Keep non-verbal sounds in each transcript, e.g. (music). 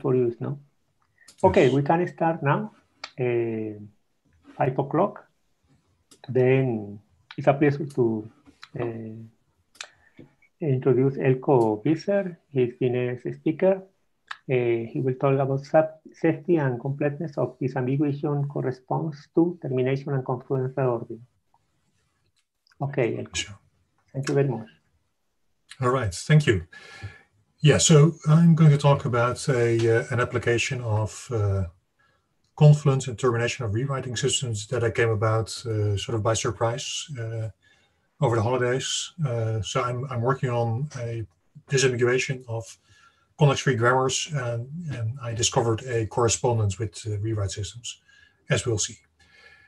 for you use, no? Okay, we can start now. Uh, five o'clock. Then it's a pleasure to uh, introduce Eelco Visser. He's been a speaker. Uh, he will talk about safety and completeness of disambiguation corresponds to termination and confluence reordering. Okay, Eelco. Sure. Thank you very much. All right, thank you. Yeah, so I'm going to talk about a, uh, an application of uh, confluence and termination of rewriting systems that I came about uh, sort of by surprise uh, over the holidays. Uh, so I'm, I'm working on a disambiguation of context-free grammars and, and I discovered a correspondence with uh, rewrite systems, as we'll see.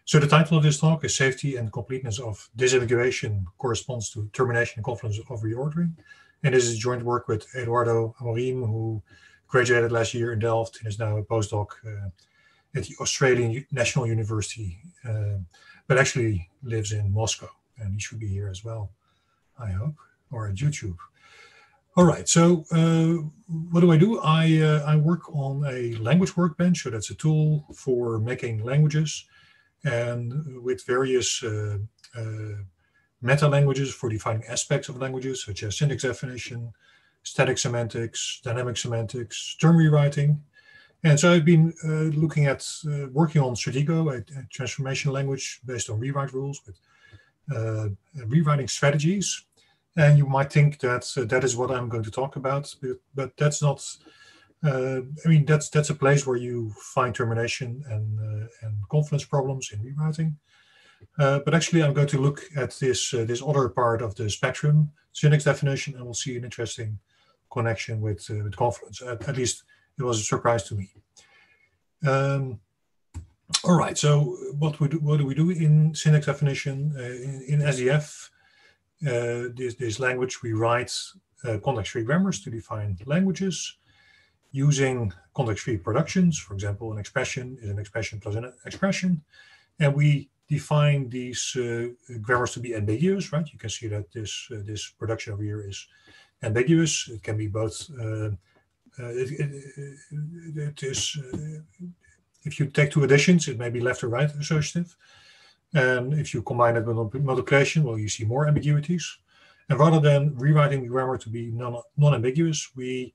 So the title of this talk is Safety and Completeness of Disambiguation Corresponds to Termination and Confluence of Reordering. And this is joint work with Eduardo Amorim, who graduated last year in Delft and is now a postdoc uh, at the Australian National University, uh, but actually lives in Moscow. And he should be here as well, I hope, or at YouTube. All right, so uh, what do I do? I, uh, I work on a language workbench, so that's a tool for making languages and with various uh, uh, meta languages for defining aspects of languages, such as syntax definition, static semantics, dynamic semantics, term rewriting. And so I've been uh, looking at uh, working on Stratego, a, a, transformation language based on rewrite rules with uh, rewriting strategies. And you might think that uh, that is what I'm going to talk about, but, but that's not. Uh, I mean, that's that's a place where you find termination and uh, and confluence problems in rewriting. Uh, but actually, I'm going to look at this uh, this other part of the spectrum, syntax definition, and we'll see an interesting connection with uh, with confluence. At, at, least it was a surprise to me. Um, all right, so what, we do, what do we do in syntax definition? Uh, in, in, SDF, uh, this, this language, we write context-free grammars to define languages using context-free productions. For example, an expression is an expression plus an expression. And we define these uh, grammars to be ambiguous, right? You can see that this uh, this production over here is ambiguous. It can be both. Uh, it, it, it is if you take two additions, it may be left or right associative. And if you combine it with multiplication, well, you see more ambiguities. And rather than rewriting the grammar to be non, non-ambiguous, we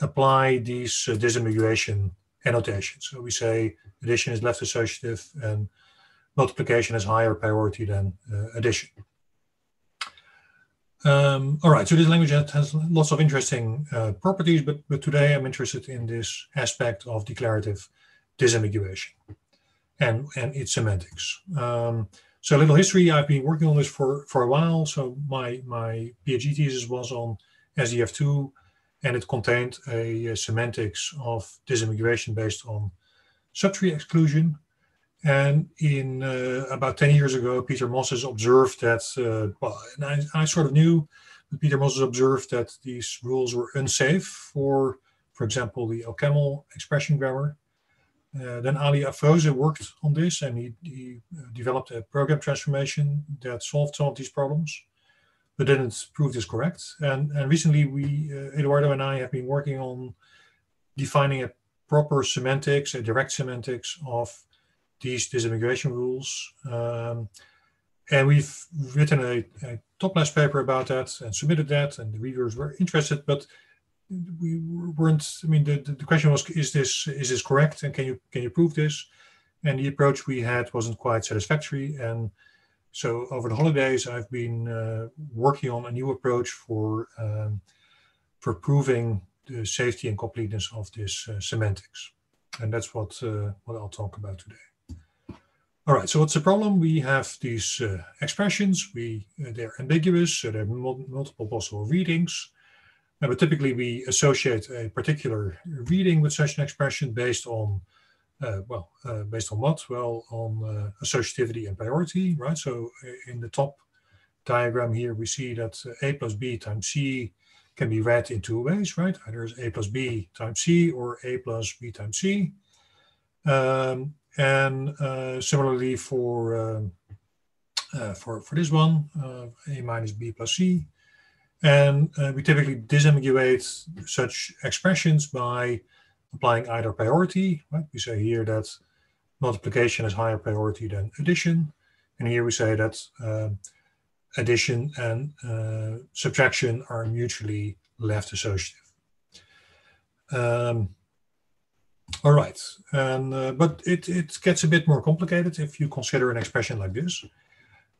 apply these uh, disambiguation annotations. So we say addition is left associative and multiplication has higher priority than uh, addition. Um, all right, so this language has lots of interesting uh, properties, but, but today I'm interested in this aspect of declarative disambiguation and, and its semantics. Um, so a little history, I've been working on this for, for a while. So my, my PhD thesis was on SDF2 and it contained a, a semantics of disambiguation based on subtree exclusion and in uh, about 10 years ago, Peter Mosses observed that, uh, well, and I, I, sort of knew, but Peter Mosses observed that these rules were unsafe for, for example, the OCaml expression grammar. Uh, then Ali Afroozeh worked on this and he, he, uh, developed a program transformation that solved some of these problems, but didn't prove this correct. And, and recently, we, uh, Eduardo and I have been working on defining a proper semantics, a direct semantics of these disambiguation rules. Um, and we've written a, a TOPLAS paper about that and submitted that, and the reviewers were interested, but we weren't. I mean, the, the question was, is this is this correct, and can you can you prove this? And the approach we had wasn't quite satisfactory, and so over the holidays, I've been uh, working on a new approach for um, for proving the safety and completeness of this uh, semantics, and that's what uh, what I'll talk about today. All right, so what's the problem? We have these uh, expressions, we uh, they're ambiguous, so there are multiple possible readings. Uh, but typically we associate a particular reading with such an expression based on, uh, well, uh, based on what? Well, on uh, associativity and priority, right? So in the top diagram here, we see that A plus B times C can be read in two ways, right? Either as A plus B times C or A plus B times C. Um, and uh, similarly for, um, uh, for, for this one, uh, A minus B plus C. And we typically disambiguate such expressions by applying either priority, right? We say here that multiplication has higher priority than addition. And here we say that uh, addition and uh, subtraction are mutually left associative. Um, all right, and uh, but it, it gets a bit more complicated if you consider an expression like this,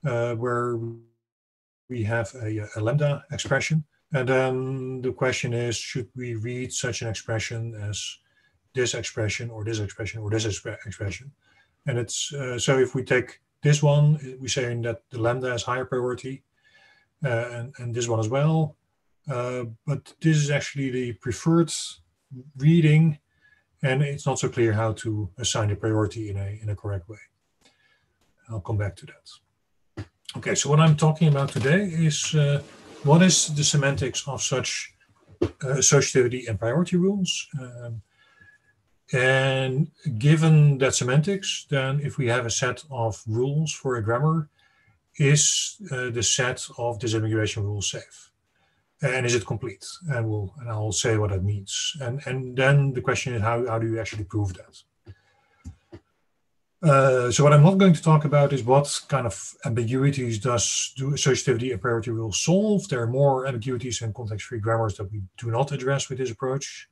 uh, where we have a, a, lambda expression. And then the question is, should we read such an expression as this expression or this expression or this expression? And it's uh, so if we take this one, we're saying that the lambda has higher priority uh, and, and this one as well. Uh, but this is actually the preferred reading and it's not so clear how to assign the priority in a, in a correct way. I'll come back to that. Okay, so what I'm talking about today is uh, what is the semantics of such uh, associativity and priority rules? Um, and given that semantics, then if we have a set of rules for a grammar, is uh, the set of disambiguation rules safe? And is it complete? And we'll and I'll say what that means. And and then the question is how, how do you actually prove that? Uh, so what I'm not going to talk about is what kind of ambiguities does do associativity and priority rules solve. There are more ambiguities in context-free grammars that we do not address with this approach.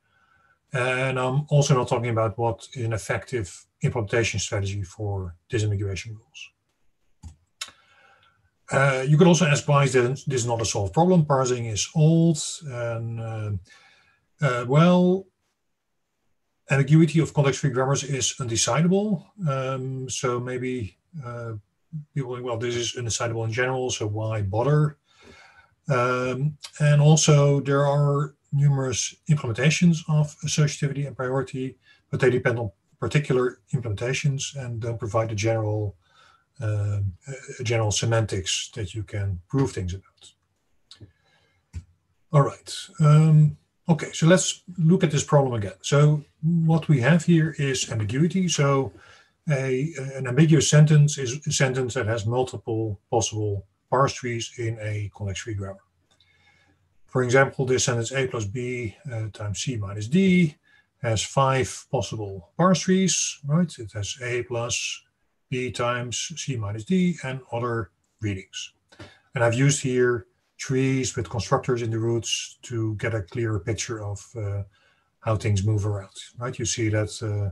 And I'm also not talking about what an effective implementation strategy for disambiguation rules. Uh, you could also ask why is this is not a solved problem? Parsing is old. And uh, uh, well, ambiguity of context-free grammars is undecidable. Um, so maybe uh, people think, well, this is undecidable in general, so why bother? Um, and also there are numerous implementations of associativity and priority, but they depend on particular implementations and don't provide a general uh, general semantics that you can prove things about. All right. Um, okay, so let's look at this problem again. So what we have here is ambiguity. So a, an ambiguous sentence is a sentence that has multiple possible parse trees in a context-free grammar. For example, this sentence a plus b uh, times c minus d has five possible parse trees, right? It has a plus b times c minus d and other readings. And I've used here trees with constructors in the roots to get a clearer picture of uh, how things move around, right? You see that uh,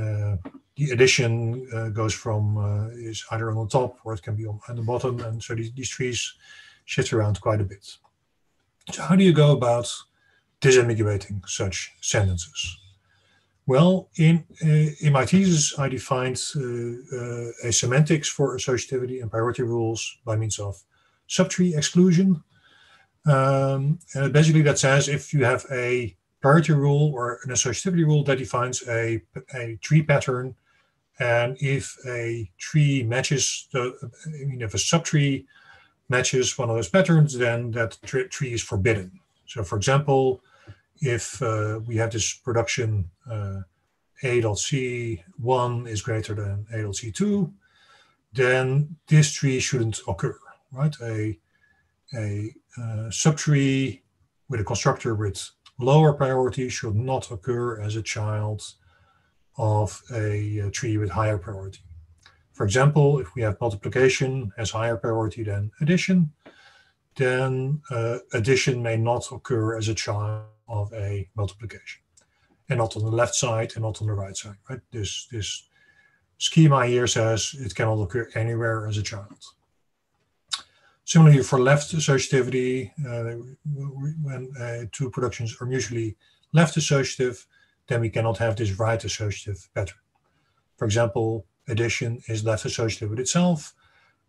uh, the addition uh, goes from, uh, is either on the top or it can be on, on the bottom. And so these, these trees shift around quite a bit. So how do you go about disambiguating such sentences? Well, in, uh, in my thesis, I defined uh, a semantics for associativity and priority rules by means of subtree exclusion. Um, and basically that says if you have a priority rule or an associativity rule that defines a, a tree pattern, and if a tree matches the, I mean, if a subtree matches one of those patterns, then that tree is forbidden. So, for example, if uh, we have this production uh, a.c1 is greater than a.c2, then this tree shouldn't occur, right? A, a uh, subtree with a constructor with lower priority should not occur as a child of a, a tree with higher priority. For example, if we have multiplication as higher priority than addition, then uh, addition may not occur as a child of a multiplication. And not on the left side and not on the right side, right? This, this schema here says it cannot occur anywhere as a child. Similarly, for left associativity, uh, when uh, two productions are mutually left associative, then we cannot have this right associative pattern. For example, addition is left associative with itself,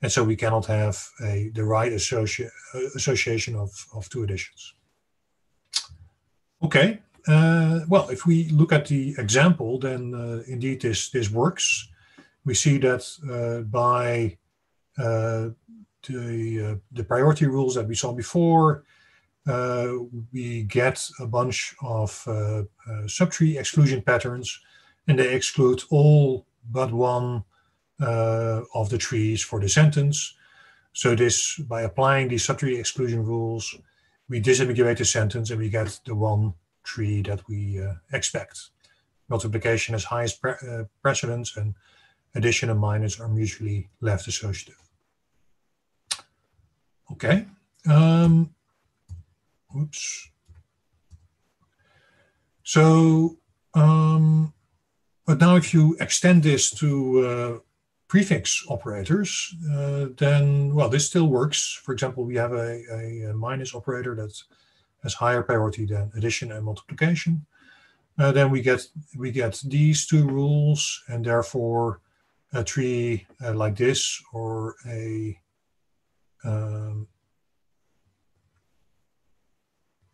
and so we cannot have a, the right associ association of, of two additions. Okay, uh, well, if we look at the example, then uh, indeed this, this works. We see that uh, by uh, the, uh, the priority rules that we saw before, uh, we get a bunch of subtree exclusion patterns, and they exclude all but one of the trees for the sentence. So this, by applying these subtree exclusion rules, we disambiguate the sentence and we get the one tree that we uh, expect. Multiplication has highest pre uh, precedence and addition and minus are mutually left associative. Okay. Um, oops. So, um, but now if you extend this to uh, prefix operators, uh, then, well, this still works. For example, we have a, a, minus operator that has higher priority than addition and multiplication. Uh, then we get we get these two rules, and therefore a tree uh, like this or a um,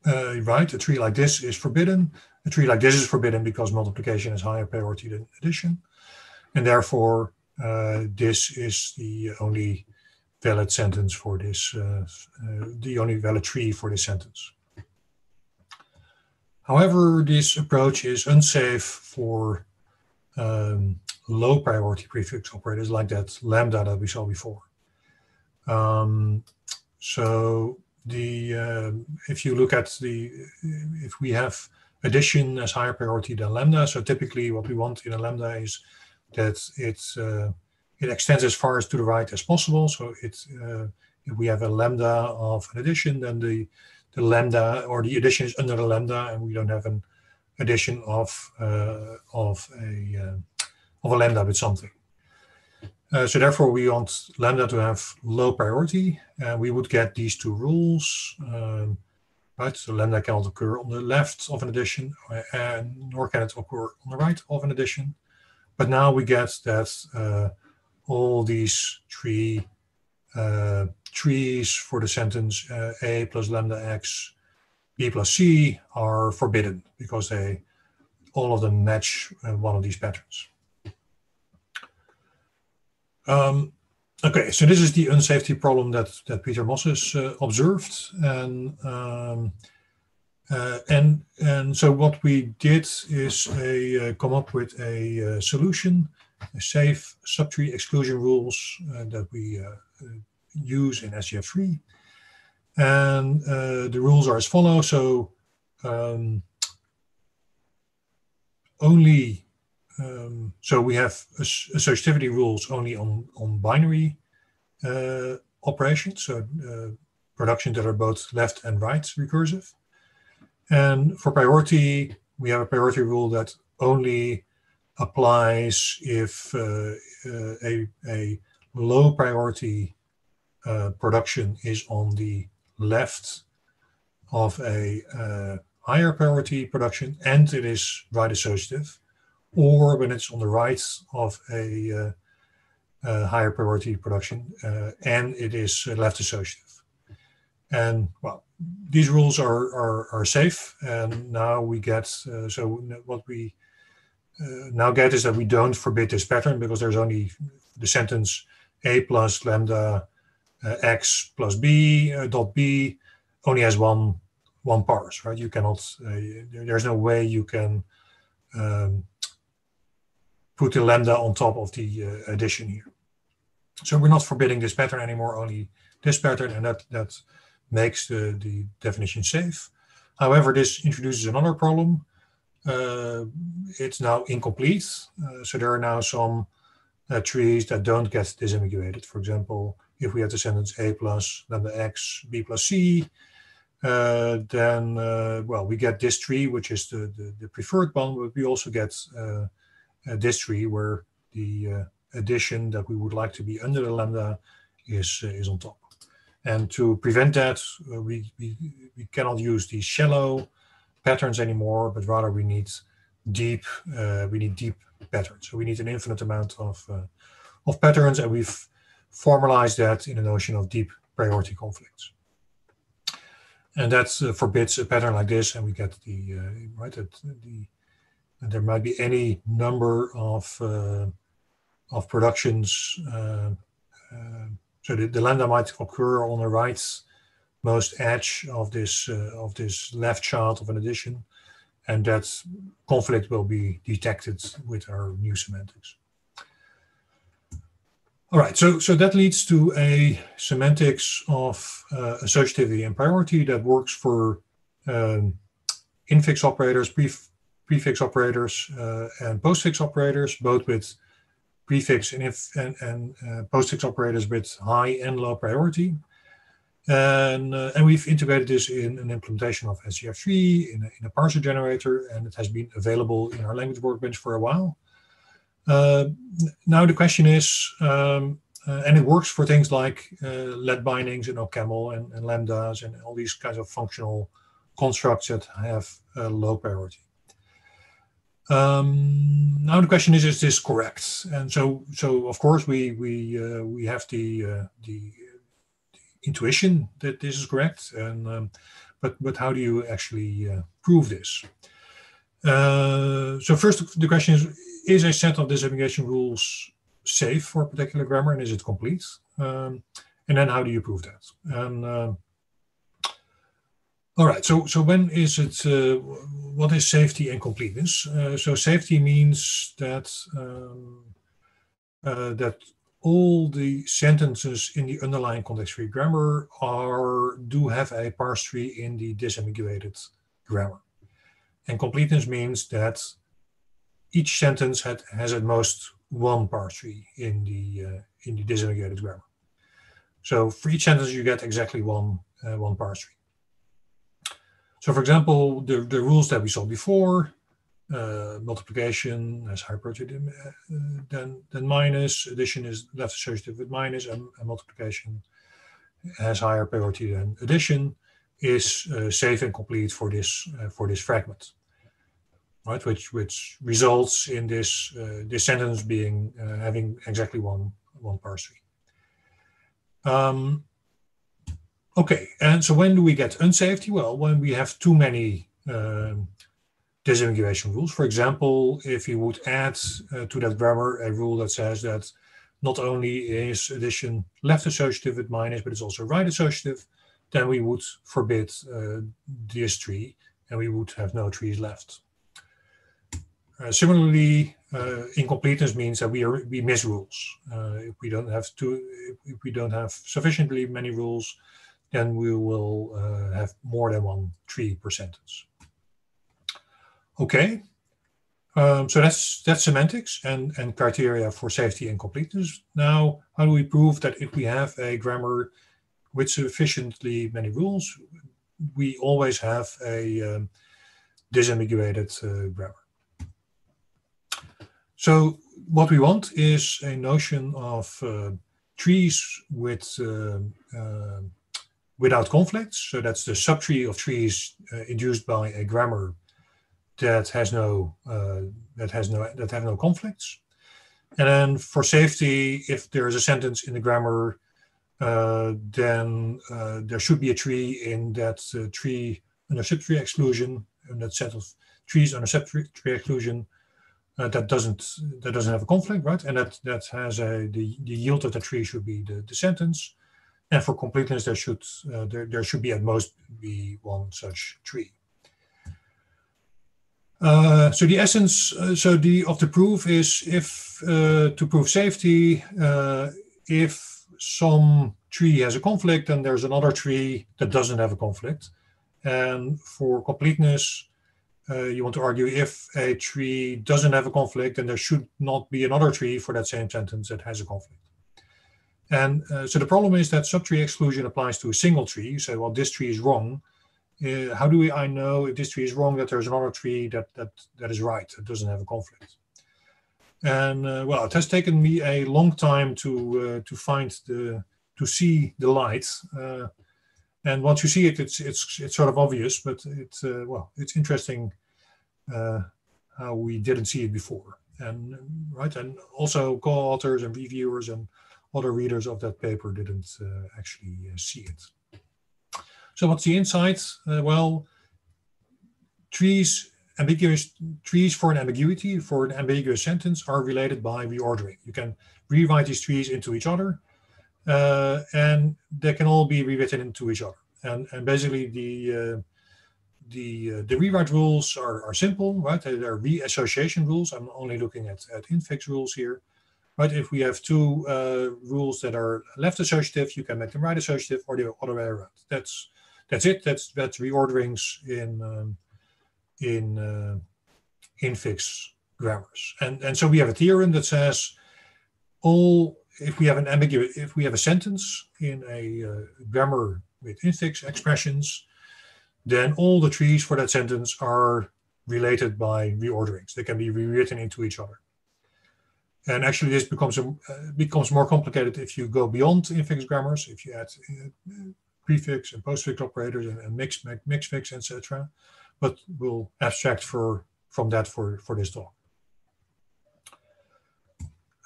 uh, right, a tree like this is forbidden. A tree like this is forbidden because multiplication is higher priority than addition. And therefore, this is the only valid sentence for this, uh, uh, the only valid tree for this sentence. However, this approach is unsafe for um, low priority prefix operators like that lambda that we saw before. Um, so the if you look at the if we have addition as higher priority than lambda, so typically what we want in a lambda is that it uh, it extends as far as to the right as possible. So it uh, if we have a lambda of an addition, then the the lambda or the addition is under the lambda, and we don't have an addition of uh, of a of a lambda with something. Uh, so therefore, we want lambda to have low priority, and we would get these two rules. Um, right, so lambda cannot occur on the left of an addition, and nor can it occur on the right of an addition. But now we get that uh, all these three uh, trees for the sentence uh, a plus lambda x, b plus c are forbidden because they all of them match one of these patterns. Um, okay, so this is the unsafety problem that, that Peter Mosses uh, observed. And, um, uh, and, and so what we did is a, uh, come up with a uh, solution, a safe subtree exclusion rules uh, that we uh, use in SDF3. And the rules are as follows. So um, only um, so we have associativity rules only on, on binary uh, operations, so uh, productions that are both left and right recursive. And for priority, we have a priority rule that only applies if uh, uh a, a low priority uh, production is on the left of a uh, higher priority production and it is right associative or when it's on the right of a, uh, a higher priority production uh, and it is left associative. And well, these rules are, are, are safe. And now we get, uh, so what we uh, now get is that we don't forbid this pattern because there's only the sentence a plus lambda uh, x plus b uh, dot b only has one one parse, right? You cannot, there's no way you can um, put the lambda on top of the uh, addition here. So we're not forbidding this pattern anymore, only this pattern, and that, that makes the, the definition safe. However, this introduces another problem. Uh, it's now incomplete. Uh, so there are now some uh, trees that don't get disambiguated. For example, if we have the sentence a plus lambda x, b plus c, uh, then, uh, well, we get this tree, which is the, the, the, preferred one, but we also get uh, this tree where the addition that we would like to be under the lambda is, is on top. And to prevent that, uh, we, we, we cannot use these shallow patterns anymore, but rather we need deep, we need deep patterns. So we need an infinite amount of, of patterns, and we've formalized that in a notion of deep priority conflicts and that uh, forbids a pattern like this, and we get the uh, right that the there might be any number of uh, of productions. So the, the, lambda might occur on the right most edge of this uh, of this left child of an addition, and that conflict will be detected with our new semantics. All right, so so that leads to a semantics of uh, associativity and priority that works for um, infix operators, pref prefix operators, uh, and postfix operators, both with prefix and, if, and, and uh, postfix operators with high and low priority. And, uh, and we've integrated this in an implementation of SDF3 in a, in a parser generator, and it has been available in our language workbench for a while. Uh, now the question is, um, uh, and it works for things like uh, bindings and OCaml and, and, lambdas and all these kinds of functional constructs that have low priority. Um, now the question is, is this correct? And so, so of course we we uh, we have the, uh, the, the intuition that this is correct, and um, but but how do you actually uh, prove this? Uh, so first, the question is: Is a set of disambiguation rules safe for a particular grammar, and is it complete? Um, and then how do you prove that? And um, all right. So, so when is it? Uh, what is safety and completeness? Uh, so, safety means that um, uh, that all the sentences in the underlying context-free grammar are do have a parse tree in the disambiguated grammar. And completeness means that each sentence had, has at most one parse tree in the uh, in the disambiguated grammar. So, for each sentence, you get exactly one uh, one parse tree. So for example, the, the rules that we saw before, uh, multiplication has higher priority than, uh, than, than, minus, addition is left associative with minus, and, and multiplication has higher priority than addition, is uh, safe and complete for this uh, for this fragment, right? Which which results in this uh, this sentence being uh, having exactly one one parse tree. Um, Okay, and so when do we get unsafety? Well, when we have too many um, disambiguation rules. For example, if you would add uh, to that grammar a rule that says that not only is addition left associative with minus, but it's also right associative, then we would forbid uh, this tree and we would have no trees left. Uh, similarly, uh, incompleteness means that we are we miss rules. Uh, if we don't have to, if we don't have sufficiently many rules, then we will uh, have more than one tree per sentence. Okay, um, so that's that's semantics and, and criteria for safety and completeness. Now, how do we prove that if we have a grammar with sufficiently many rules, we always have a um, disambiguated uh, grammar? So what we want is a notion of uh, trees with uh, uh without conflicts. So that's the subtree of trees uh, induced by a grammar that has no uh, that has no that have no conflicts. And then for safety, if there is a sentence in the grammar, uh, then uh, there should be a tree in that uh, tree under subtree exclusion, in that set of trees under subtree exclusion. Uh, that doesn't that doesn't have a conflict, right? And that that has a the, the yield of the tree should be the, the sentence and for completeness, there should uh, there, there should be at most be one such tree. Uh, so the essence, uh, so the of the proof is if uh, to prove safety, uh, if some tree has a conflict, then there's another tree that doesn't have a conflict. And for completeness, uh, you want to argue if a tree doesn't have a conflict, then there should not be another tree for that same sentence that has a conflict. And uh, so the problem is that subtree exclusion applies to a single tree. You say, well, this tree is wrong. Uh, how do we, I know if this tree is wrong that there's another tree that that that is right, that doesn't have a conflict? And uh, well, it has taken me a long time to uh, to find the to see the light. Uh, and once you see it, it's it's it's sort of obvious, but it's uh, well, it's interesting how we didn't see it before. And right, and also co-authors and reviewers and other readers of that paper didn't uh, actually uh, see it. So what's the insight? Uh, well, trees, ambiguous trees for an ambiguity, for an ambiguous sentence are related by reordering. You can rewrite these trees into each other uh, and they can all be rewritten into each other. And, and basically the, uh, the, uh, the rewrite rules are, are simple, right? They're reassociation rules. I'm only looking at, at infix rules here right? If we have two uh, rules that are left associative, you can make them right associative or the other way around. That's that's it. That's that's reorderings in um, in uh, infix grammars. And, and so we have a theorem that says all, if we have an ambiguous, if we have a sentence in a uh, grammar with infix expressions, then all the trees for that sentence are related by reorderings. They can be rewritten into each other. And actually, this becomes a, uh, becomes more complicated if you go beyond infix grammars, if you add uh, prefix and postfix operators and, and mix, mix fix, etc. But we'll abstract for from that for for this talk.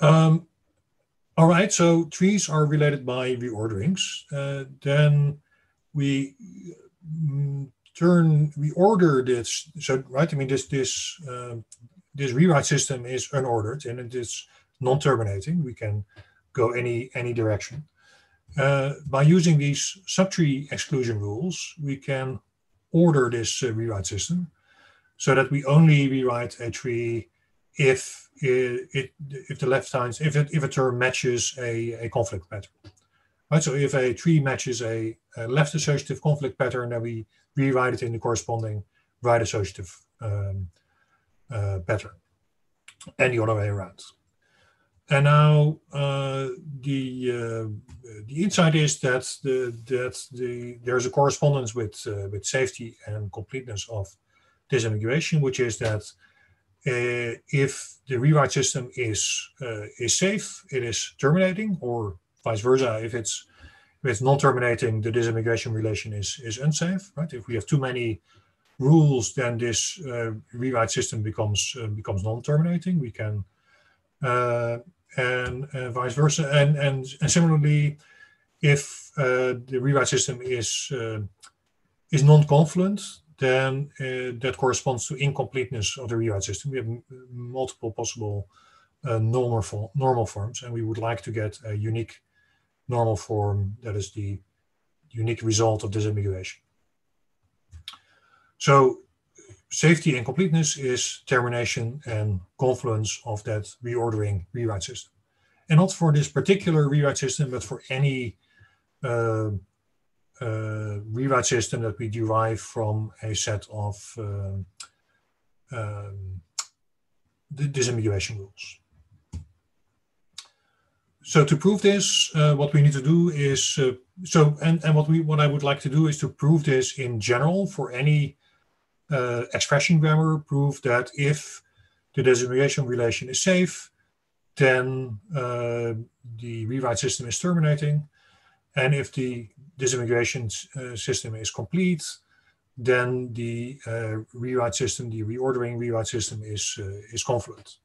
Um, all right, so trees are related by reorderings. Uh, then we mm, turn we order this. So right, I mean this this uh, this rewrite system is unordered and it is non-terminating. We can go any any direction. Uh, by using these subtree exclusion rules, we can order this uh, rewrite system so that we only rewrite a tree if it, it if the left times if it if a term matches a, a conflict pattern. Right, so if a tree matches a, a left associative conflict pattern, then we rewrite it in the corresponding right associative um, uh, pattern, and the other way around. And now uh, the uh, the insight is that the that the there's a correspondence with uh, with safety and completeness of disambiguation, which is that uh, if the rewrite system is is safe, it is terminating, or vice versa. If it's if it's non-terminating, the disambiguation relation is is unsafe. Right? If we have too many rules, then this uh, rewrite system becomes uh, becomes non-terminating. We can uh, and vice versa, and and and similarly, if the rewrite system is is non-confluent, then uh, that corresponds to incompleteness of the rewrite system. We have multiple possible uh, normal, normal forms, and we would like to get a unique normal form that is the unique result of disambiguation. So safety and completeness is termination and confluence of that reordering rewrite system. And not for this particular rewrite system, but for any uh, uh, rewrite system that we derive from a set of um, um, disambiguation rules. So to prove this, uh, what we need to do is uh, so, and and what we what I would like to do is to prove this in general for any uh, expression grammar. Prove that if the disambiguation relation is safe, then uh, the rewrite system is terminating, and if the disambiguation uh, system is complete, then the uh, rewrite system, the reordering rewrite system is, uh, is confluent.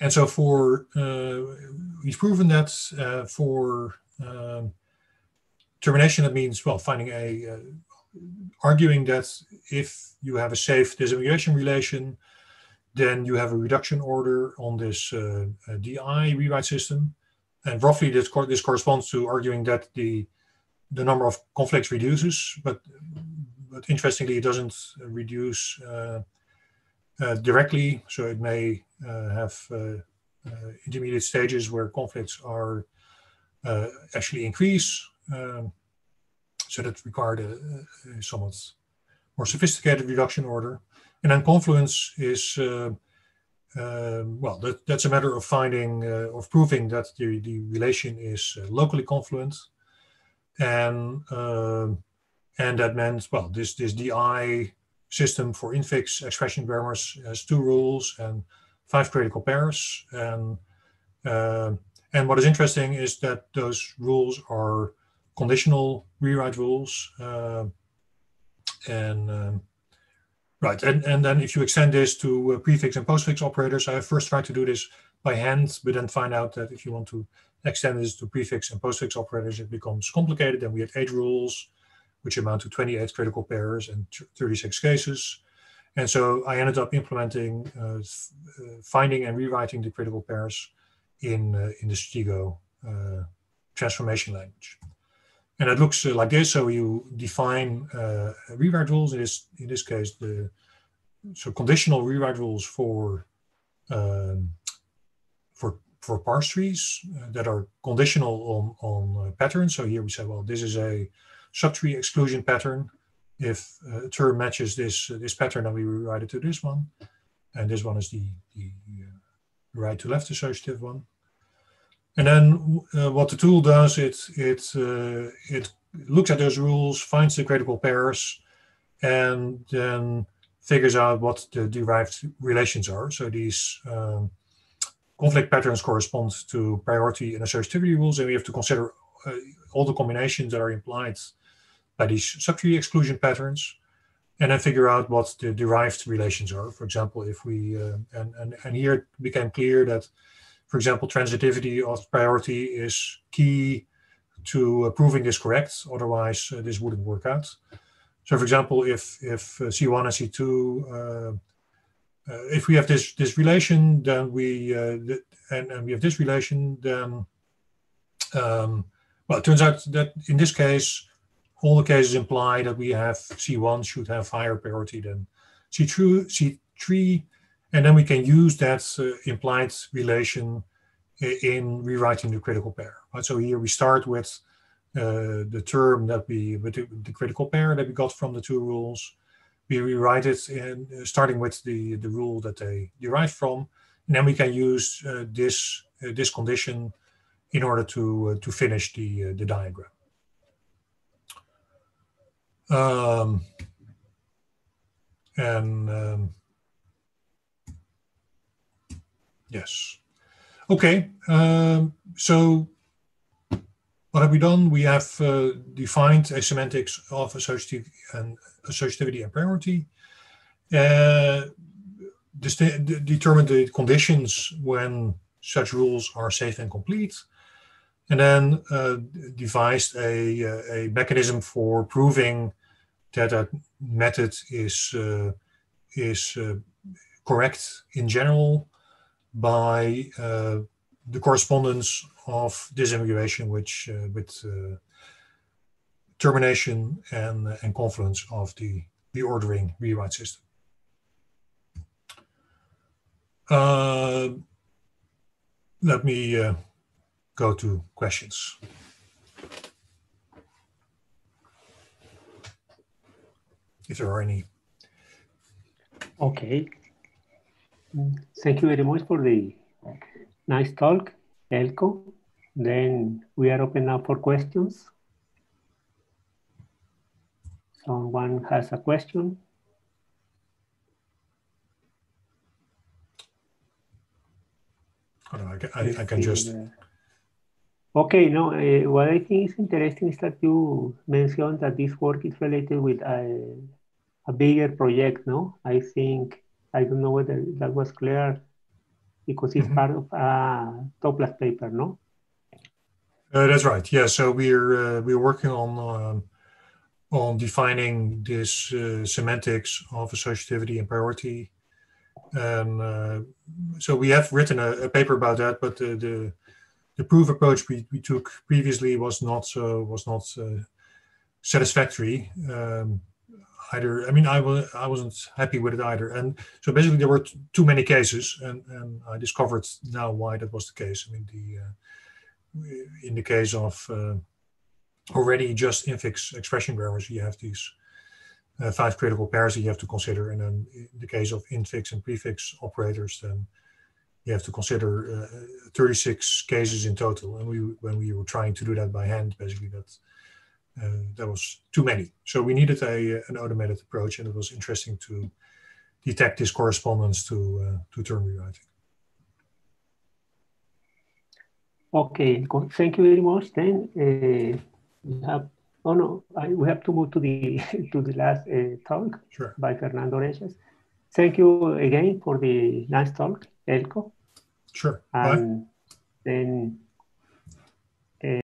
And so for, uh, we've proven that uh, for um, termination, that means, well, finding a, arguing that if you have a safe disambiguation relation, then you have a reduction order on this DI rewrite system and roughly this, this corresponds to arguing that the the number of conflicts reduces, but but interestingly, it doesn't reduce uh, uh, directly. So it may uh, have uh, uh, intermediate stages where conflicts are uh, actually increase. Um, so that required a, a, somewhat more sophisticated reduction order. And then confluence is um, well, that, that's a matter of finding, uh, of proving that the, the relation is uh, locally confluent. And, um, and that meant, well, this, this DI system for infix expression grammars has two rules and five critical pairs. And, uh, and what is interesting is that those rules are conditional rewrite rules. Uh, and um, Right, and, and then if you extend this to uh, prefix and postfix operators, I first tried to do this by hand, but then find out that if you want to extend this to prefix and postfix operators, it becomes complicated. Then we had eight rules, which amount to 28 critical pairs and 36 cases. And so I ended up implementing, uh, uh, finding and rewriting the critical pairs in, uh, in the Stratego uh, transformation language. And it looks uh, like this. So you define uh, rewrite rules. In this in this case, the so conditional rewrite rules for um, for for parse trees uh, that are conditional on on patterns. So here we say, well, this is a subtree exclusion pattern. if a term matches this this pattern, then we rewrite it to this one, and this one is the the right to left associative one. And then uh, what the tool does, it it uh, it looks at those rules, finds the critical pairs, and then figures out what the derived relations are. So these um, conflict patterns correspond to priority and associativity rules, and we have to consider uh, all the combinations that are implied by these subtree exclusion patterns, and then figure out what the derived relations are. For example, if we, uh, and, and, and here it became clear that, for example, transitivity of priority is key to uh, proving this correct, otherwise uh, this wouldn't work out. So for example, if, if uh, C1 and C2 uh, if we have this this relation, then we uh, and, and we have this relation, then um, well, it turns out that in this case, all the cases imply that we have C1 should have higher priority than C2, C3, and then we can use that uh, implied relation in rewriting the critical pair. Right? So here we start with uh, the term that we, with the, critical pair that we got from the two rules we rewrite it in, uh, starting with the, the rule that they derive from. And then we can use uh, this, uh, this condition in order to, uh, to finish the, uh, the diagram. Um, and um, yes. Okay, um, so what have we done? We have uh, defined a semantics of associative and associativity and priority, uh, determine the conditions when such rules are safe and complete, and then uh, devised a, uh, a mechanism for proving that that method is uh, is uh, correct in general by uh, the correspondence of disambiguation which with termination and, and confluence of the, the ordering rewrite system. Uh, let me uh, go to questions. If there are any. Okay. Thank you very much for the nice talk, Eelco. Then we are open now for questions. Someone has a question? I, can, I, I can just. Okay, no, uh, what I think is interesting is that you mentioned that this work is related with a, a bigger project, no? I think, I don't know whether that was clear because it's mm -hmm. part of a Toplas paper, no? Uh, that's right. Yeah. So we're uh, we're working on um, on defining this uh, semantics of associativity and priority. And uh, so we have written a, a, paper about that, but the, the, the proof approach we, we took previously was not so was not uh, satisfactory. Um, either, I mean, I was I wasn't happy with it either. And so basically, there were too many cases, and and I discovered now why that was the case. I mean, the uh, in the case of uh, already just infix expression grammars, you have these uh, five critical pairs that you have to consider. And then in the case of infix and prefix operators, then you have to consider uh, 36 cases in total. And we, when we were trying to do that by hand, basically that uh, that was too many. So we needed a, an automated approach, and it was interesting to detect this correspondence to uh, to term rewriting. Okay, thank you very much. Then uh, we have oh no I, we have to move to the (laughs) to the last uh, talk sure. by Fernando Orejas. Thank you again for the nice talk, Eelco. Sure. And Bye. then